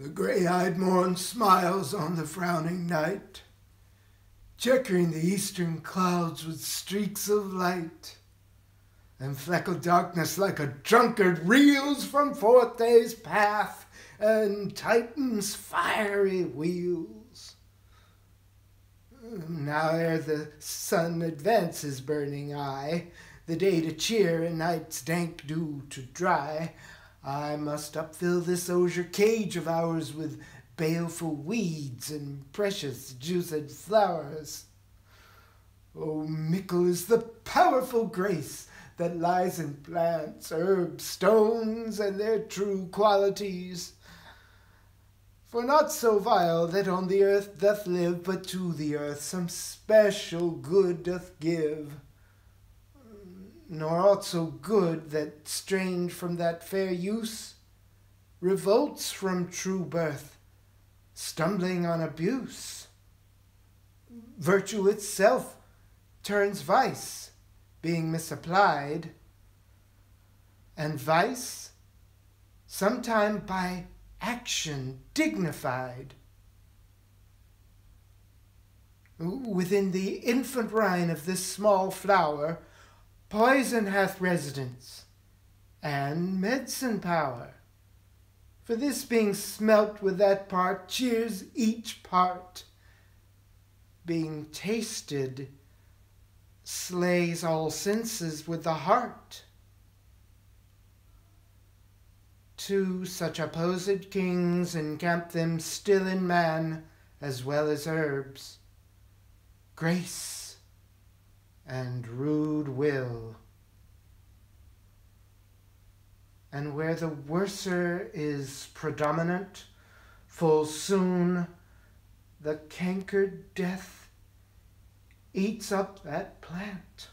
The gray-eyed morn smiles on the frowning night, checkering the eastern clouds with streaks of light. And fleckled darkness like a drunkard reels from forth day's path and Titan's fiery wheels. Now ere the sun advances burning eye, the day to cheer and night's dank dew to dry, I must upfill this osier cage of ours with baleful weeds and precious juiced flowers. Oh, mickle is the powerful grace that lies in plants, herbs, stones, and their true qualities. For not so vile that on the earth doth live, but to the earth some special good doth give nor aught so good that, strained from that fair use, revolts from true birth, stumbling on abuse. Virtue itself turns vice, being misapplied, and vice sometime by action dignified. Within the infant rind of this small flower, Poison hath residence, and medicine power. For this being smelt with that part cheers each part. Being tasted slays all senses with the heart. Two such opposed kings encamp them still in man as well as herbs. Grace and rude will. And where the worser is predominant, full soon the cankered death eats up that plant.